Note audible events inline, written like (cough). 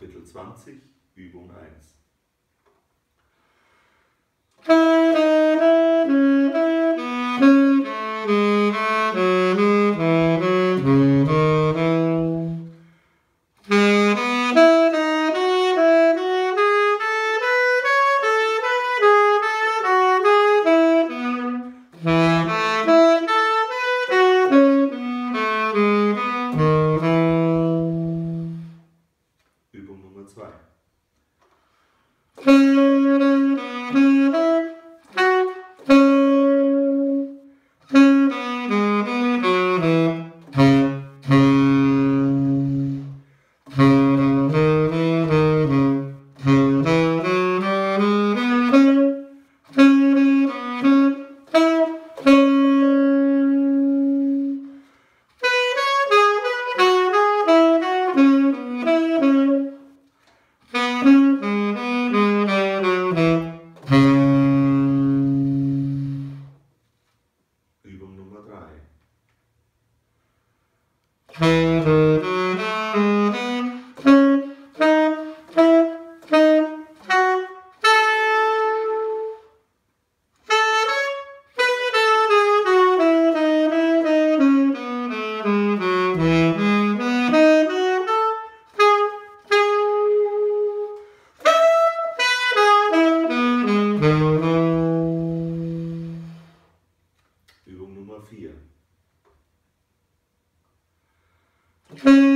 Kapitel 20, Übung 1. Música Bye. Nummer vier. (laughs)